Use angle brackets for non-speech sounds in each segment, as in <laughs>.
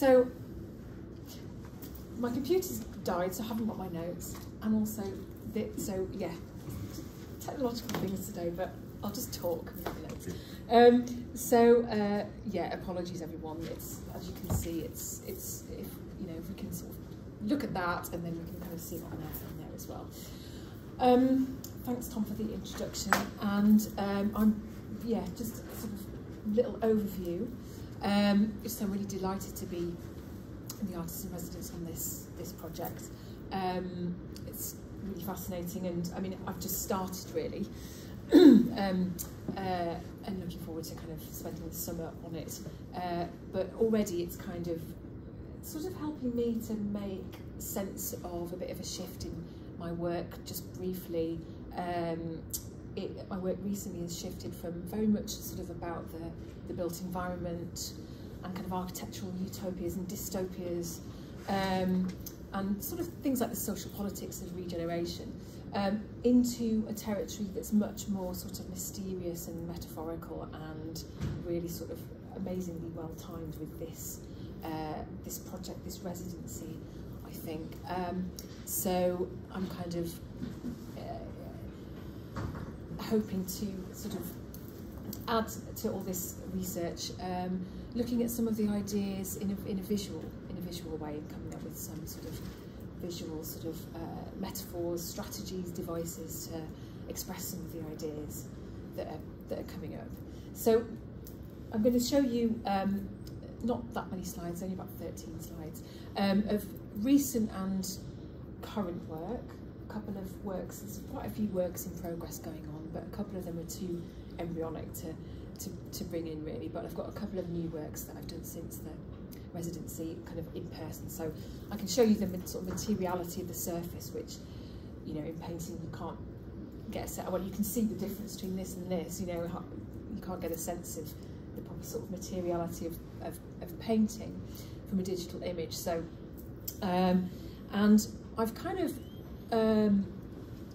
so my computer's died, so I haven't got my notes, and also so yeah, technological things today, but I'll just talk. Um, so uh, yeah, apologies everyone. It's as you can see, it's it's if you know if we can sort of look at that and then we can kind of see on there from there as well. Um, thanks Tom for the introduction, and um, I'm yeah just sort of little overview. Um, so I'm really delighted to be the artist in residence on this this project. Um, it's really fascinating, and I mean I've just started really, <clears throat> um, uh, and looking forward to kind of spending the summer on it. Uh, but already it's kind of sort of helping me to make sense of a bit of a shift in my work. Just briefly, um, it, my work recently has shifted from very much sort of about the the built environment and kind of architectural utopias and dystopias um, and sort of things like the social politics of regeneration um, into a territory that's much more sort of mysterious and metaphorical and really sort of amazingly well timed with this uh, this project, this residency, I think. Um, so I'm kind of hoping to sort of add to all this research, um, looking at some of the ideas in a, in a visual in a visual way and coming up with some sort of visual sort of uh, metaphors, strategies, devices to express some of the ideas that are, that are coming up. So I'm going to show you um, not that many slides, only about 13 slides, um, of recent and current work, couple of works, there's quite a few works in progress going on, but a couple of them are too embryonic to, to, to bring in really, but I've got a couple of new works that I've done since the residency kind of in person. So I can show you the sort of materiality of the surface, which, you know, in painting you can't get a set, well, you can see the difference between this and this, you know, you can't get a sense of the proper sort of materiality of, of, of painting from a digital image. So, um, and I've kind of um,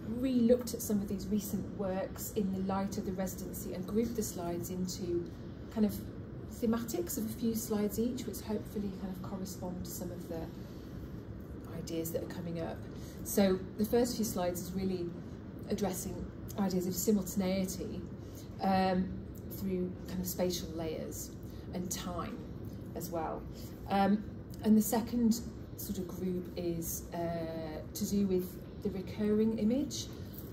re-looked at some of these recent works in the light of the residency and grouped the slides into kind of thematics of a few slides each, which hopefully kind of correspond to some of the ideas that are coming up. So the first few slides is really addressing ideas of simultaneity um, through kind of spatial layers and time as well. Um, and the second sort of group is uh, to do with the recurring image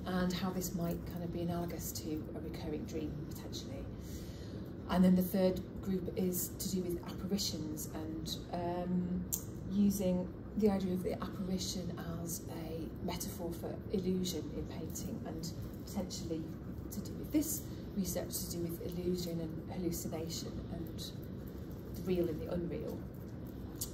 and how this might kind of be analogous to a recurring dream potentially. And then the third group is to do with apparitions and um, using the idea of the apparition as a metaphor for illusion in painting and potentially to do with this research to do with illusion and hallucination and the real and the unreal.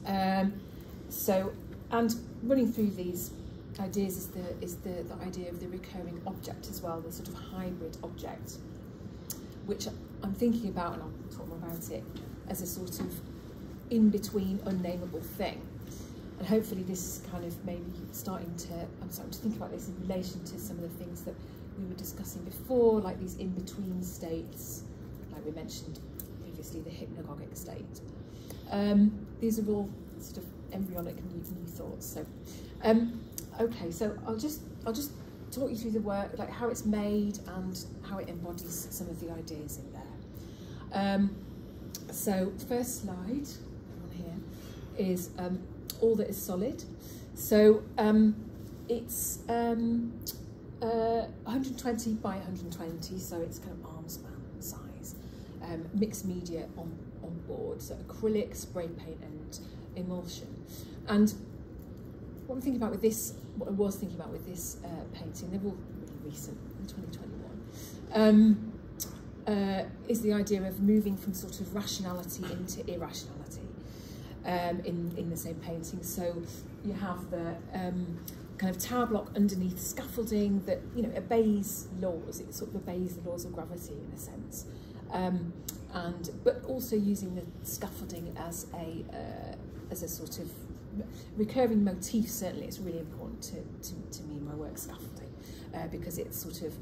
Um, so, and running through these ideas is the is the, the idea of the recurring object as well, the sort of hybrid object, which I'm thinking about, and I'll talk more about it, as a sort of in-between unnameable thing. And hopefully this is kind of maybe starting to, I'm starting to think about this in relation to some of the things that we were discussing before, like these in-between states, like we mentioned previously, the hypnagogic state. Um, these are all sort of embryonic new, new thoughts. So, um, okay, so I'll just I'll just talk you through the work, like how it's made and how it embodies some of the ideas in there. Um, so first slide on here is um, all that is solid. So um, it's um, uh, 120 by 120, so it's kind of arm span size. Um, mixed media on, on board, so acrylic, spray paint and emulsion. And what I'm thinking about with this, what I was thinking about with this uh, painting, they're all really recent, in 2021, um, uh, is the idea of moving from sort of rationality into irrationality um, in, in the same painting. So you have the um, kind of tower block underneath scaffolding that, you know, obeys laws, it sort of obeys the laws of gravity in a sense. Um, and but also using the scaffolding as a uh, as a sort of recurring motif certainly it's really important to, to, to me in my work scaffolding uh, because it sort of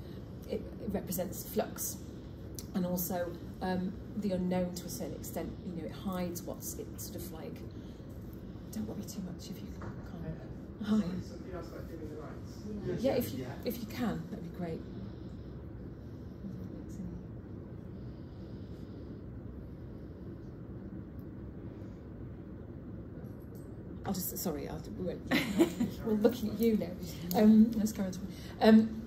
it, it represents flux and also um, the unknown to a certain extent. You know, it hides what's it sort of like don't worry too much if you can't. Hi. Somebody else like doing the lights? Yeah, if you if you can, that'd be great. I'll just sorry, I'll, we won't, we're looking at you now. Um, let's carry on. Um,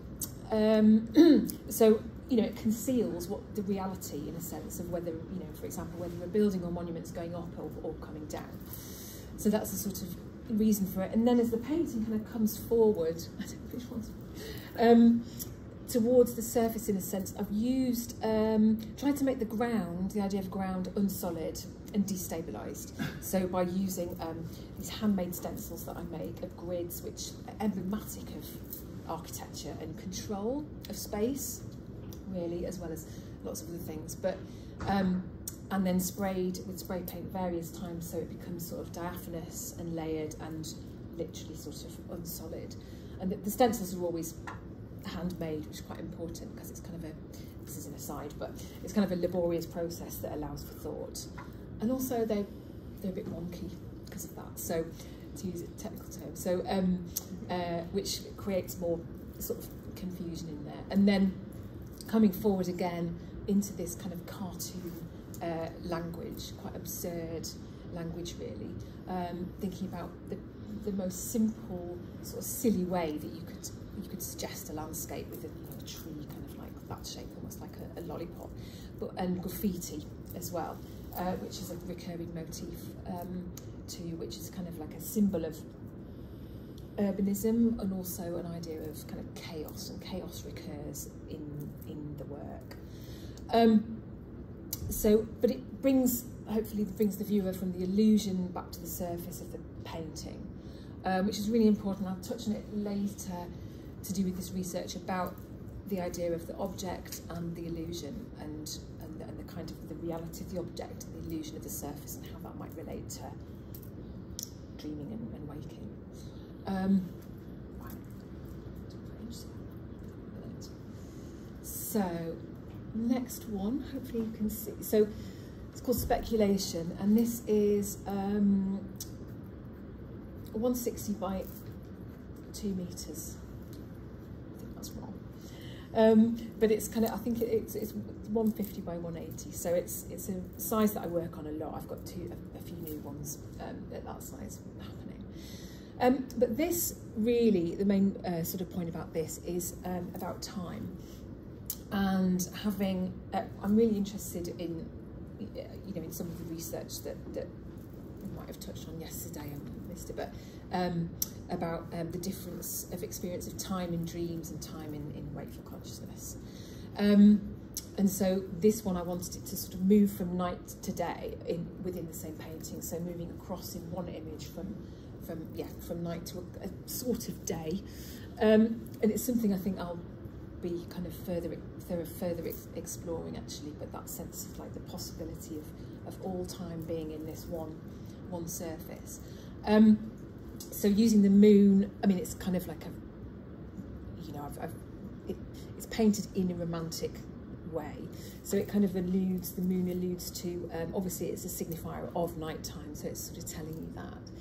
um, <clears throat> so you know, it conceals what the reality, in a sense, of whether you know, for example, whether a building or monument's going up or, or coming down. So that's the sort of reason for it. And then as the painting kind of comes forward, <laughs> I don't which one's, um, towards the surface in a sense, I've used, um, tried to make the ground, the idea of ground, unsolid and destabilised. So by using um, these handmade stencils that I make of grids, which are emblematic of architecture and control of space, really, as well as lots of other things. But um, and then sprayed with spray paint various times so it becomes sort of diaphanous and layered and literally sort of unsolid. And the, the stencils are always handmade, which is quite important because it's kind of a, this is an aside, but it's kind of a laborious process that allows for thought. And also they, they're a bit wonky because of that. So to use a technical term, so um, uh, which creates more sort of confusion in there. And then coming forward again into this kind of cartoon uh, language, quite absurd language really, um, thinking about the, the most simple, sort of silly way that you could you could suggest a landscape with a, you know, a tree kind of like that shape, almost like a, a lollipop, but and graffiti as well, uh, which is a recurring motif um, too, which is kind of like a symbol of urbanism and also an idea of kind of chaos, and chaos recurs in in the work. Um, so, but it brings, hopefully brings the viewer from the illusion back to the surface of the painting, um, which is really important. I'll touch on it later to do with this research about the idea of the object and the illusion and, and, the, and the kind of the reality of the object the illusion of the surface and how that might relate to dreaming and, and waking. Um, so next one, hopefully you can see. So it's called Speculation, and this is um, 160 by two meters. I think that's wrong. Um, but it's kind of, I think it's, it's 150 by 180, so it's it's a size that I work on a lot. I've got two, a, a few new ones um, at that size happening. Um, but this really, the main uh, sort of point about this is um, about time and having uh, I'm really interested in you know in some of the research that that we might have touched on yesterday and missed it but um, about um, the difference of experience of time in dreams and time in, in wakeful consciousness um, and so this one I wanted it to sort of move from night to day in within the same painting so moving across in one image from from yeah from night to a, a sort of day um, and it's something I think I'll be kind of further further ex exploring actually, but that sense of like the possibility of, of all time being in this one one surface. Um, so using the moon, I mean, it's kind of like a, you know, I've, I've it, it's painted in a romantic way. So it kind of alludes, the moon alludes to, um, obviously it's a signifier of nighttime, so it's sort of telling you that.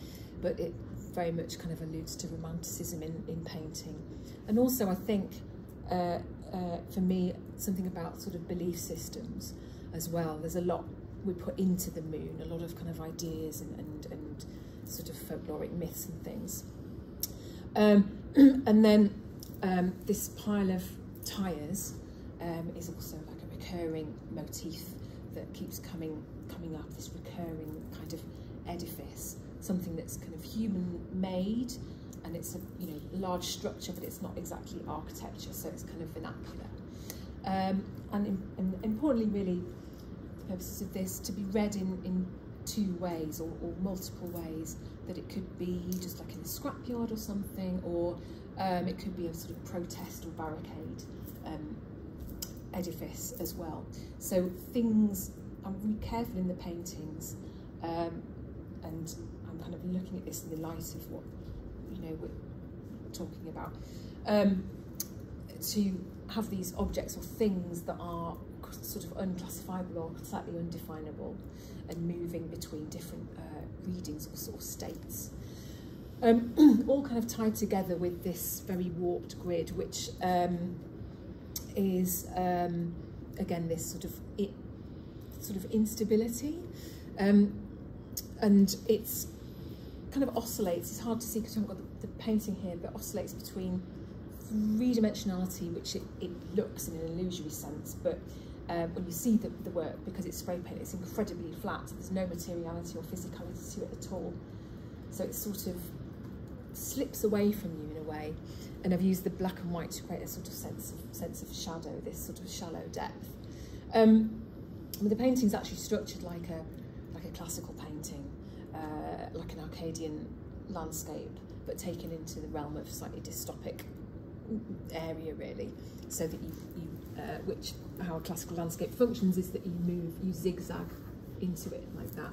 But it very much kind of alludes to romanticism in, in painting. And also I think uh, uh, for me, something about sort of belief systems as well. There's a lot we put into the moon, a lot of kind of ideas and, and, and sort of folkloric myths and things. Um, <clears throat> and then um, this pile of tyres um, is also like a recurring motif that keeps coming coming up, this recurring kind of edifice, something that's kind of human made and it's a you know large structure, but it's not exactly architecture, so it's kind of vernacular. Um, and, in, and importantly, really, the purposes of this to be read in in two ways or, or multiple ways. That it could be just like in a scrapyard or something, or um, it could be a sort of protest or barricade um, edifice as well. So things, I'm really careful in the paintings, um, and I'm kind of looking at this in the light of what you know we're talking about um, to have these objects or things that are sort of unclassifiable or slightly undefinable and moving between different uh, readings or, or states. Um, <clears throat> all kind of tied together with this very warped grid, which um, is um, again this sort of it, sort of instability, um, and it's kind of oscillates. It's hard to see because I haven't got the, the painting here, but oscillates between three dimensionality, which it, it looks in an illusory sense, but uh, when you see the, the work, because it's spray paint, it's incredibly flat. There's no materiality or physicality to it at all. So it sort of slips away from you in a way. And I've used the black and white to create a sort of sense of sense of shadow, this sort of shallow depth. Um, the painting's actually structured like a like a classical painting, uh, like an Arcadian landscape, but taken into the realm of slightly dystopic area really, so that you, you uh, which how classical landscape functions is that you move, you zigzag into it like that.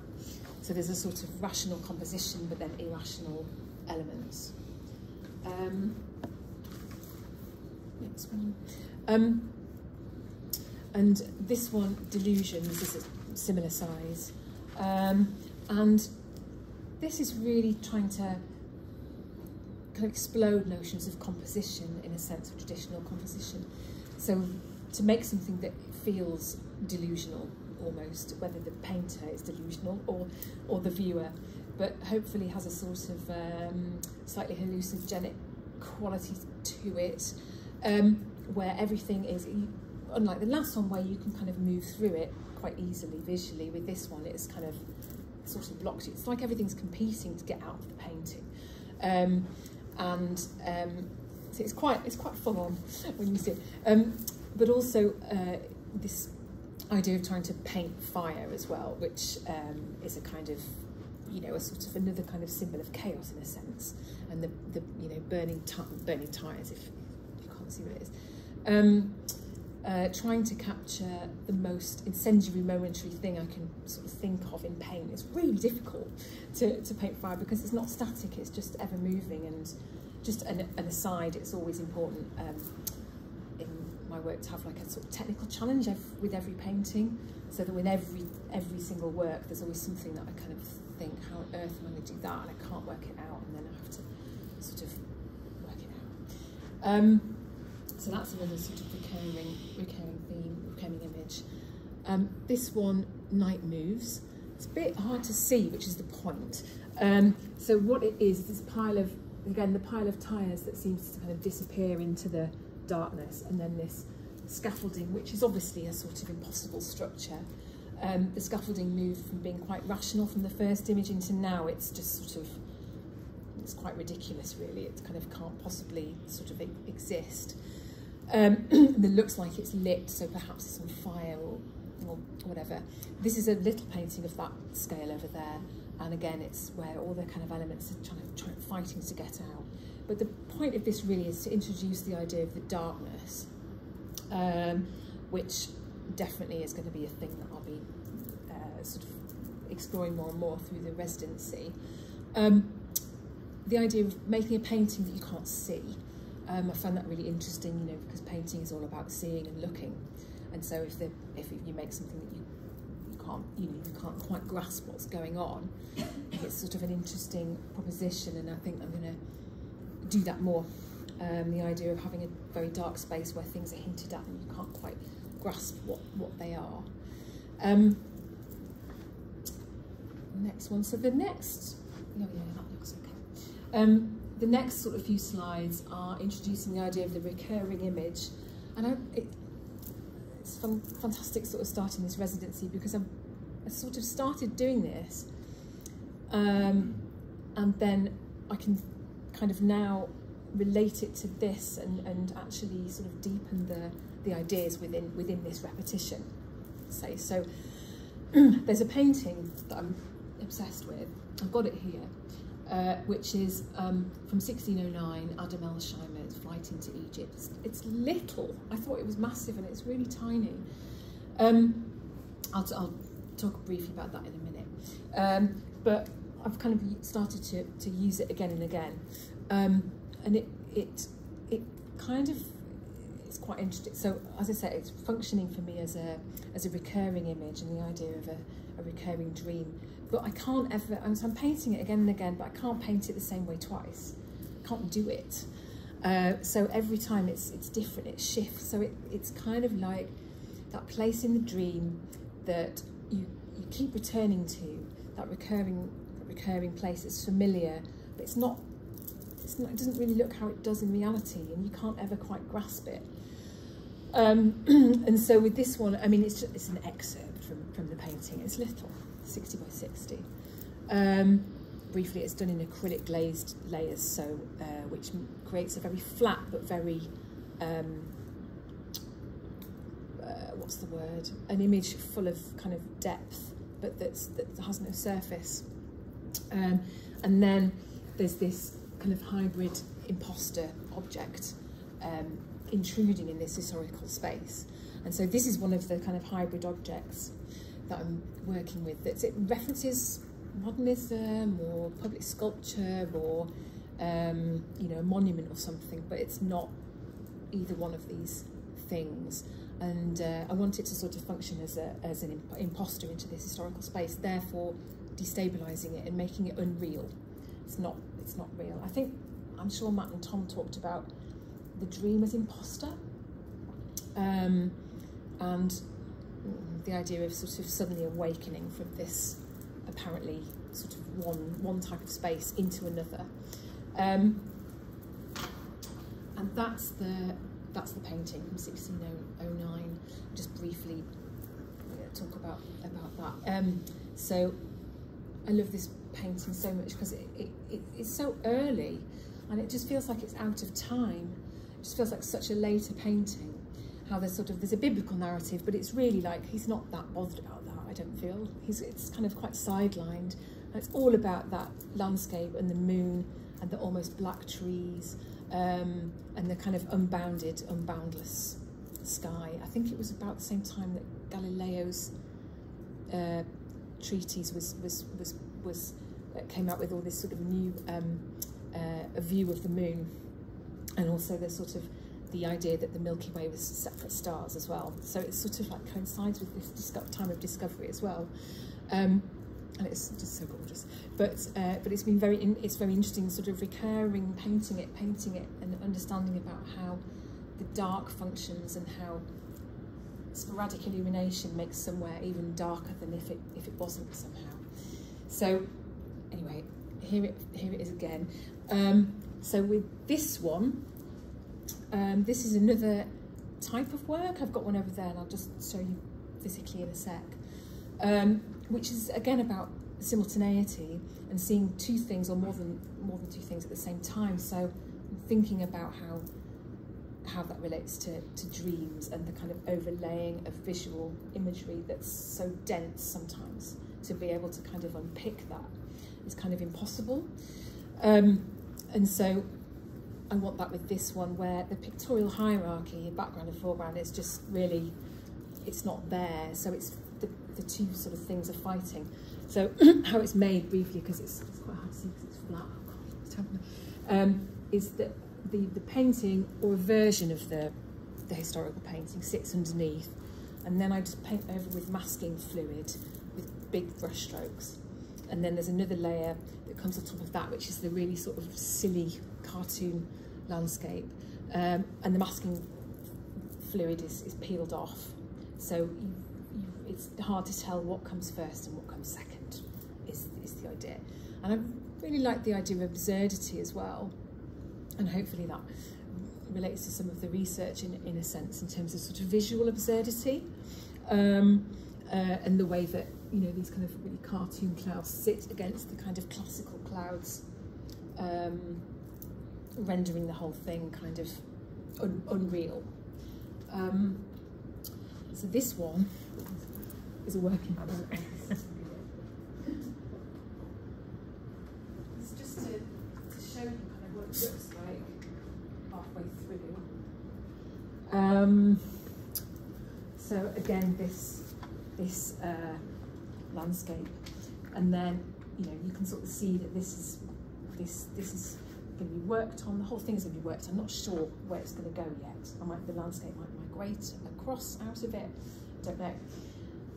So there's a sort of rational composition, but then irrational elements. Um, next one. Um, and this one, Delusions, is a similar size. Um, and this is really trying to of explode notions of composition in a sense of traditional composition. So to make something that feels delusional almost, whether the painter is delusional or, or the viewer, but hopefully has a sort of um, slightly hallucinogenic quality to it, um, where everything is, unlike the last one where you can kind of move through it quite easily visually, with this one it's kind of sort of blocked. It's like everything's competing to get out of the painting. Um, and um, so it's quite it's quite full on <laughs> when you see it. Um, but also uh, this idea of trying to paint fire as well, which um, is a kind of you know a sort of another kind of symbol of chaos in a sense, and the the you know burning burning tires if you can't see what it is. Uh, trying to capture the most incendiary momentary thing I can sort of think of in paint. It's really difficult to, to paint fire because it's not static, it's just ever moving and just an, an aside, it's always important um, in my work to have like a sort of technical challenge with every painting so that with every every single work there's always something that I kind of think how on earth am I going to do that and I can't work it out and then I have to sort of work it out. Um, so that's another sort of recurring, recurring theme, recurring image. Um, this one, Night Moves. It's a bit hard to see, which is the point. Um, so what it is, this pile of, again, the pile of tyres that seems to kind of disappear into the darkness, and then this scaffolding, which is obviously a sort of impossible structure. Um, the scaffolding moved from being quite rational from the first image into now it's just sort of, it's quite ridiculous really. It kind of can't possibly sort of exist. Um, <clears throat> it looks like it's lit, so perhaps it's on fire or, or whatever. This is a little painting of that scale over there, and again, it's where all the kind of elements are trying to try, fighting to get out. But the point of this really is to introduce the idea of the darkness, um, which definitely is going to be a thing that I'll be uh, sort of exploring more and more through the residency. Um, the idea of making a painting that you can't see. Um, I found that really interesting, you know, because painting is all about seeing and looking. And so if the if you make something that you, you can't you know you can't quite grasp what's going on, it's sort of an interesting proposition. And I think I'm going to do that more. Um, the idea of having a very dark space where things are hinted at and you can't quite grasp what what they are. Um, next one. So the next, oh yeah, that looks okay. Um, the next sort of few slides are introducing the idea of the recurring image. And I, it, it's fun, fantastic sort of starting this residency because I'm, I sort of started doing this um, and then I can kind of now relate it to this and, and actually sort of deepen the, the ideas within, within this repetition. Say. So <clears throat> there's a painting that I'm obsessed with. I've got it here uh, which is um, from 1609, Adam Elsheimer's Flight into Egypt. It's, it's, little. I thought it was massive and it's really tiny. Um, I'll, I'll, talk briefly about that in a minute. Um, but I've kind of started to, to use it again and again. Um, and it, it, it kind of it's quite interesting. So as I said, it's functioning for me as a as a recurring image and the idea of a, a recurring dream. But I can't ever, and so I'm painting it again and again, but I can't paint it the same way twice. I can't do it. Uh, so every time it's it's different, it shifts. So it, it's kind of like that place in the dream that you, you keep returning to, that recurring that recurring place that's familiar, but it's not, it's not, it doesn't really look how it does in reality, and you can't ever quite grasp it. Um, <clears throat> and so with this one, I mean, it's just, it's an excerpt from, from the painting. It's little, 60 by 60. Um, briefly, it's done in acrylic glazed layers, so uh, which creates a very flat but very, um, uh, what's the word? An image full of kind of depth, but that's, that has no surface. Um, and then there's this kind of hybrid imposter object um, intruding in this historical space. And so this is one of the kind of hybrid objects that I'm working with. That it references modernism or public sculpture or um, you know a monument or something, but it's not either one of these things. And uh, I want it to sort of function as a as an imp imposter into this historical space, therefore destabilizing it and making it unreal. It's not it's not real. I think I'm sure Matt and Tom talked about the dream as imposter. Um, and the idea of sort of suddenly awakening from this apparently sort of one one type of space into another. Um, and that's the that's the painting from 1609. Just briefly talk about about that. Um, so I love this painting so much because it, it, it, it's so early and it just feels like it's out of time It just feels like such a later painting. How there's sort of there's a biblical narrative, but it's really like he's not that bothered about that. I don't feel he's it's kind of quite sidelined. And it's all about that landscape and the moon and the almost black trees um, and the kind of unbounded, unboundless sky. I think it was about the same time that Galileo's uh, treatise was was was was uh, came out with all this sort of new um, uh, view of the moon and also the sort of the idea that the Milky Way was separate stars as well. So it sort of like coincides with this time of discovery as well. Um, and it's just so gorgeous. But uh, but it's been very in, it's very interesting, sort of recurring painting it, painting it, and understanding about how the dark functions and how sporadic illumination makes somewhere even darker than if it if it wasn't somehow. So anyway, here it here it is again. Um, so with this one, um, this is another type of work. I've got one over there and I'll just show you physically in a sec. Um, which is again about simultaneity and seeing two things or more than more than two things at the same time. So thinking about how how that relates to, to dreams and the kind of overlaying of visual imagery that's so dense sometimes to be able to kind of unpick that is kind of impossible. Um, and so I want that with this one where the pictorial hierarchy, background and foreground, is just really, it's not there. So it's the, the two sort of things are fighting. So <clears throat> how it's made briefly, because it's, it's, quite hard to see because it's flat, um, is that the, the painting or a version of the, the historical painting sits underneath and then I just paint over with masking fluid with big brush strokes and then there's another layer that comes on top of that, which is the really sort of silly cartoon landscape. Um, and the masking fluid is, is peeled off. So you, you, it's hard to tell what comes first and what comes second, is, is the idea. And I really like the idea of absurdity as well. And hopefully that relates to some of the research in, in a sense, in terms of sort of visual absurdity. Um, uh, and the way that you know these kind of really cartoon clouds sit against the kind of classical clouds, um, rendering the whole thing kind of un unreal. Um, so this one is a work in progress. it's just to, to show you kind of what it looks like halfway through. Um, so again, this this uh, landscape, and then you know you can sort of see that this is this this is going to be worked on. The whole thing is going to be worked. I'm not sure where it's going to go yet. I might the landscape might migrate across out of it. Don't know.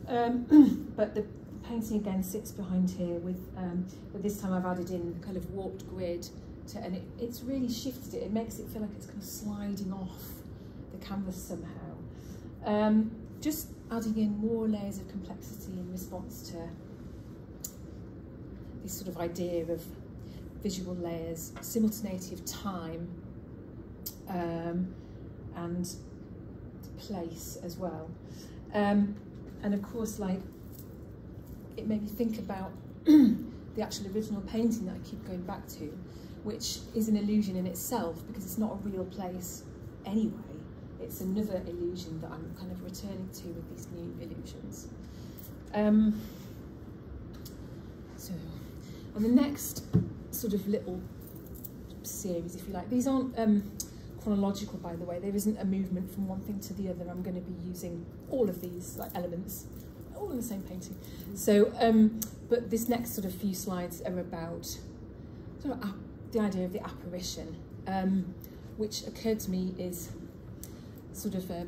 Um, <clears throat> but the painting again sits behind here with, um, but this time I've added in the kind of warped grid to, and it, it's really shifted it. It makes it feel like it's kind of sliding off the canvas somehow. Um, just adding in more layers of complexity in response to this sort of idea of visual layers, simultaneity of time, um, and place as well. Um, and of course, like, it made me think about <clears throat> the actual original painting that I keep going back to, which is an illusion in itself because it's not a real place anyway. It's another illusion that I'm kind of returning to with these new illusions. Um, so, and the next sort of little series, if you like, these aren't um, chronological, by the way. There isn't a movement from one thing to the other. I'm going to be using all of these like elements, all in the same painting. So, um, but this next sort of few slides are about sort of the idea of the apparition, um, which occurred to me is sort of a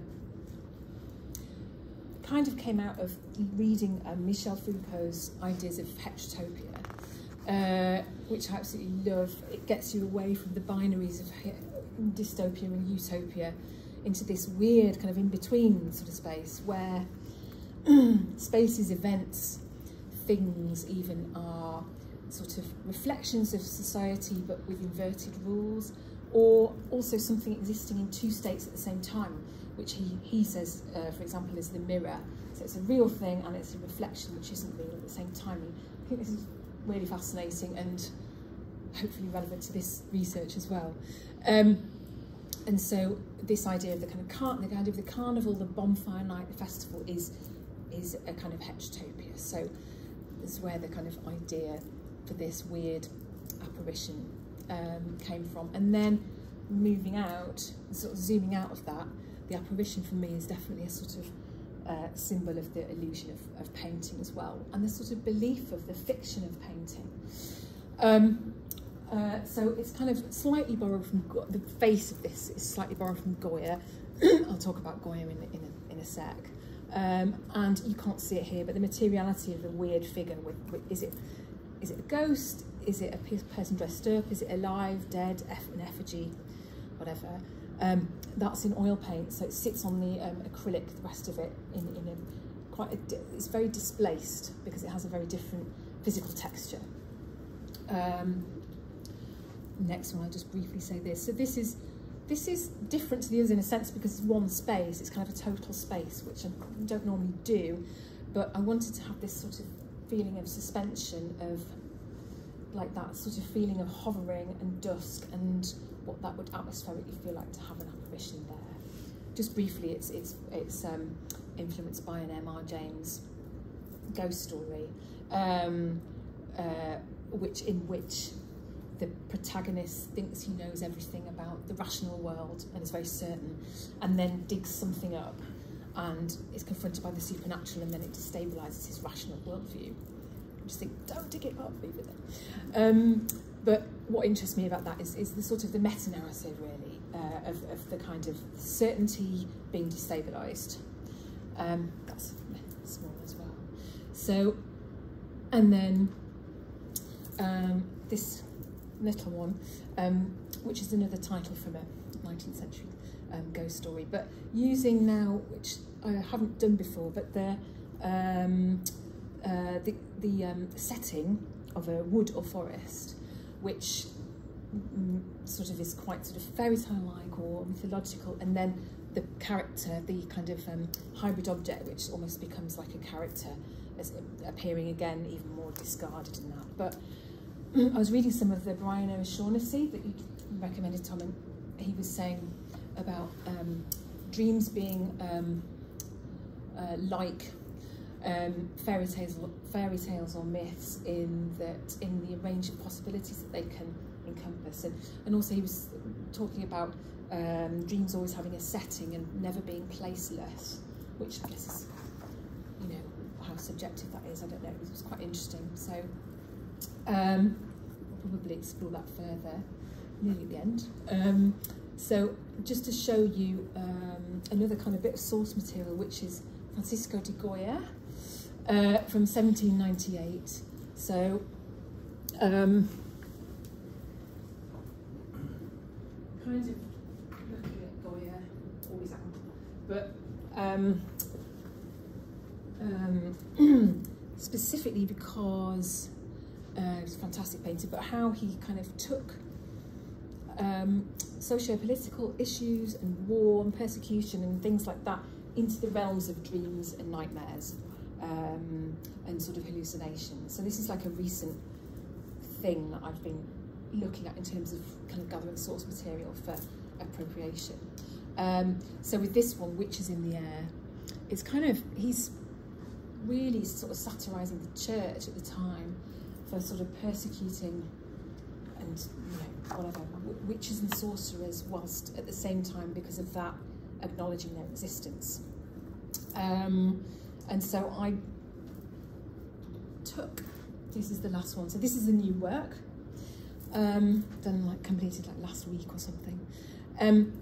kind of came out of reading uh, Michel Foucault's ideas of heterotopia, uh, which I absolutely love. It gets you away from the binaries of dystopia and utopia into this weird kind of in-between sort of space where <clears throat> spaces, events, things even are sort of reflections of society but with inverted rules or also something existing in two states at the same time which he, he says, uh, for example, is the mirror. So it's a real thing and it's a reflection which isn't real at the same time. I think this is really fascinating and hopefully relevant to this research as well. Um, and so this idea of the kind of car the idea of the carnival, the bonfire night, the festival is is a kind of heterotopia. So this is where the kind of idea for this weird apparition um, came from. And then moving out, sort of zooming out of that, the apparition for me is definitely a sort of uh, symbol of the illusion of, of painting as well, and the sort of belief of the fiction of painting. Um, uh, so it's kind of slightly borrowed from, Go the face of this is slightly borrowed from Goya. <clears throat> I'll talk about Goya in, in, a, in a sec. Um, and you can't see it here, but the materiality of the weird figure, with, with, is, it, is it a ghost? Is it a person dressed up? Is it alive, dead, an effigy, whatever? Um, that's in oil paint, so it sits on the um, acrylic, the rest of it in, in a quite a, it's very displaced because it has a very different physical texture. Um, next one, I'll just briefly say this. So this is this is different to the others in a sense because it's one space, it's kind of a total space, which I don't normally do, but I wanted to have this sort of feeling of suspension, of like that sort of feeling of hovering and dusk and what that would atmospherically feel like to have an apparition there. Just briefly, it's it's it's um, influenced by an M.R. James ghost story, um, uh, which in which the protagonist thinks he knows everything about the rational world and is very certain, and then digs something up and is confronted by the supernatural, and then it destabilizes his rational worldview. Just think, don't dig it up, leave it there. Um, but what interests me about that is, is the sort of the meta-narrative, really, uh, of, of the kind of certainty being destabilised. Um, that's small as well. So, and then um, this little one, um, which is another title from a 19th century um, ghost story, but using now, which I haven't done before, but the, um, uh, the, the um, setting of a wood or forest which mm, sort of is quite sort of fairy tale like or mythological, and then the character, the kind of um, hybrid object, which almost becomes like a character, as appearing again, even more discarded in that. But <clears throat> I was reading some of the Brian O'Shaughnessy that you recommended, Tom, and he was saying about um, dreams being um, uh, like um, fairy tales, fairy tales or myths in that in the range of possibilities that they can encompass, and and also he was talking about um, dreams always having a setting and never being placeless, which I guess is you know how subjective that is. I don't know. It was quite interesting. So um, we'll probably explore that further nearly the end. Um, so just to show you um, another kind of bit of source material, which is Francisco de Goya, uh, from 1798. So, um, kind of looking at Goya, always am, but um, um, <clears throat> specifically because uh, he's a fantastic painter, but how he kind of took um, socio-political issues and war and persecution and things like that into the realms of dreams and nightmares um, and sort of hallucinations. So this is like a recent thing that I've been looking at in terms of kind of government source material for appropriation. Um, so with this one, Witches in the Air, it's kind of, he's really sort of satirising the church at the time for sort of persecuting and you know, whatever, witches and sorcerers, whilst at the same time, because of that, acknowledging their existence. Um, and so I took, this is the last one, so this is a new work, um, done like completed like last week or something. Um,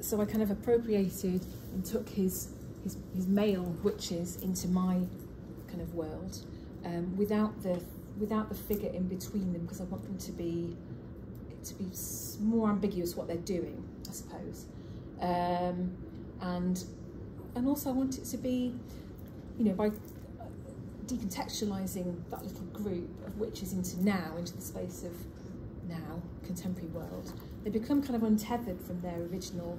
so I kind of appropriated and took his, his, his male witches into my kind of world um, without the without the figure in between them because I want them to be to be more ambiguous what they're doing, I suppose. Um, and and also I want it to be, you know, by decontextualizing that little group of witches into now, into the space of now, contemporary world, they become kind of untethered from their original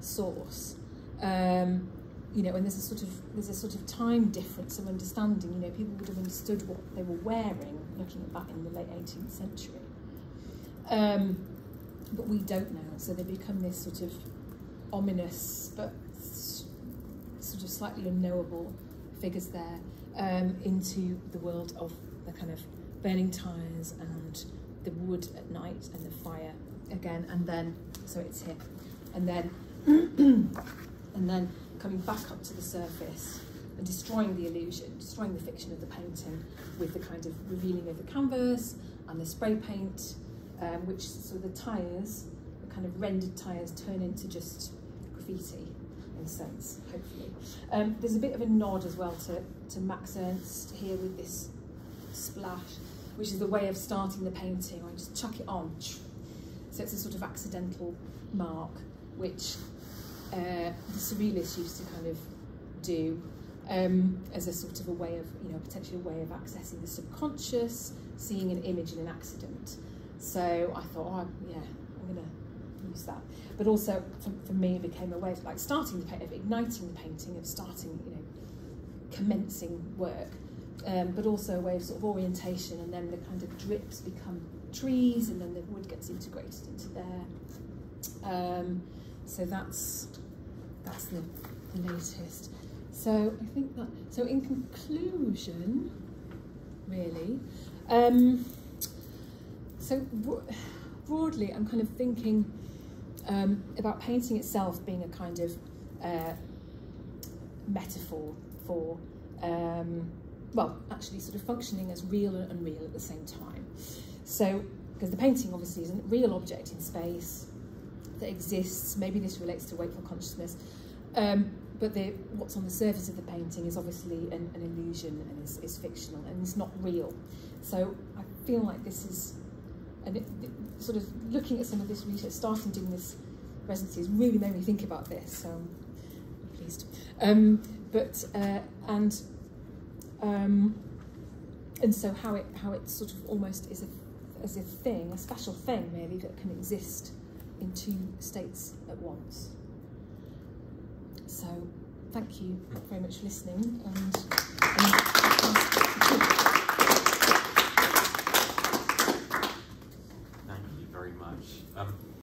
source. Um, you know, and there's a sort of there's a sort of time difference of understanding. You know, people would have understood what they were wearing, looking at that in the late 18th century. Um, but we don't now, so they become this sort of ominous but sort of slightly unknowable figures there um, into the world of the kind of burning tyres and the wood at night and the fire again, and then so it's here, and then <clears throat> and then coming back up to the surface and destroying the illusion, destroying the fiction of the painting with the kind of revealing of the canvas and the spray paint, um, which so the tyres, the kind of rendered tyres turn into just graffiti sense, hopefully. Um, there's a bit of a nod as well to, to Max Ernst here with this splash, which is the way of starting the painting. I just chuck it on. So it's a sort of accidental mark, which uh, the surrealists used to kind of do um, as a sort of a way of, you know, potentially a way of accessing the subconscious, seeing an image in an accident. So I thought, oh, yeah, I'm going to use that. But also, for, for me, it became a way of like starting the painting, of igniting the painting, of starting, you know, commencing work, um, but also a way of sort of orientation, and then the kind of drips become trees, and then the wood gets integrated into there. Um, so that's that's the, the latest. So I think that, so in conclusion, really, um, so <sighs> broadly I'm kind of thinking um, about painting itself being a kind of uh, metaphor for, um, well, actually sort of functioning as real and unreal at the same time. So, because the painting obviously is a real object in space, that exists. Maybe this relates to wakeful consciousness. Um, but the, what's on the surface of the painting is obviously an, an illusion and is, is fictional and it's not real. So I feel like this is, and it, it, sort of looking at some of this research, starting doing this residency has really made me think about this, so I'm pleased. Um, but, uh, and, um, and so how it, how it sort of almost is a, as a thing, a special thing really, that can exist in two states at once. So thank you very much for listening and, and Um,